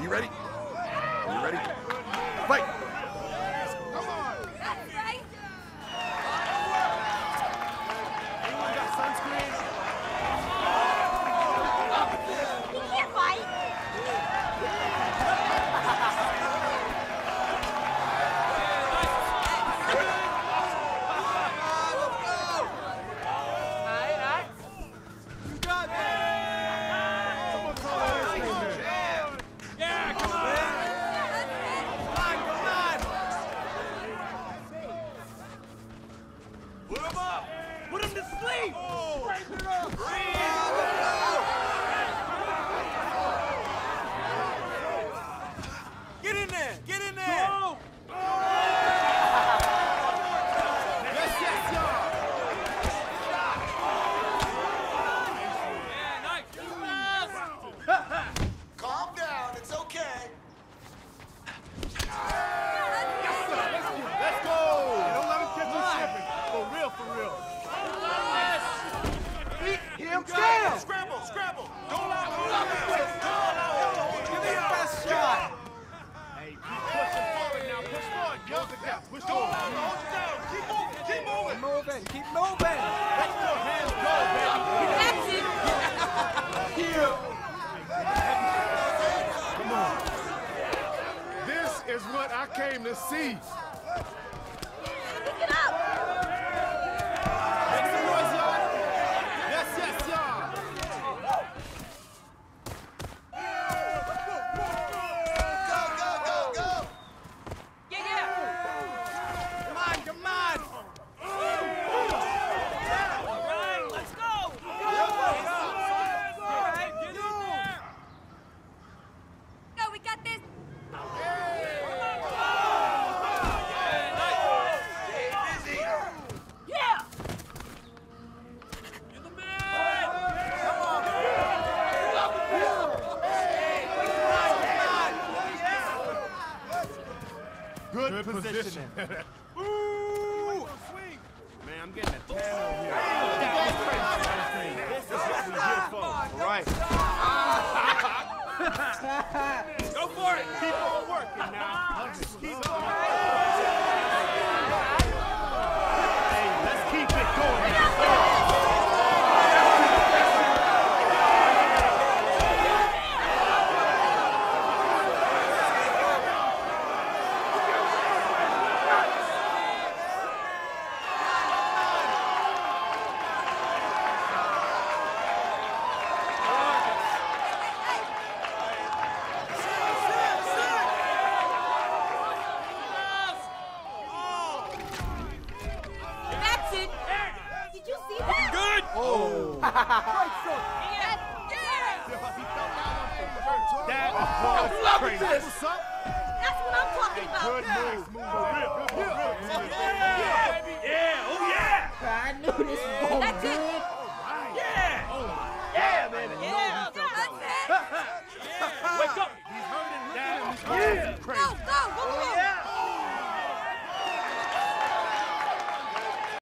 Are you ready? Are you ready? Fight! Put him to sleep. Get in there! Get in there! Go. Yes, This is what I came to see. Pick it up. Make some noise, y'all. Yes, yes, y'all. Go, go, go, go. Yeah, yeah. Come on, come on. All right, let's go. All right, get in there. Go, we got this. Yeah. You're the man. Good, position. Ooh. Man, I'm getting a tan over here. This is what we here for. All right. Go for it. Keep on working now. Keep on. Yeah. That was crazy. What's up? That's what I'm talking about. Good move. For real. For real. Yeah, baby. Yeah. Oh yeah. That's it.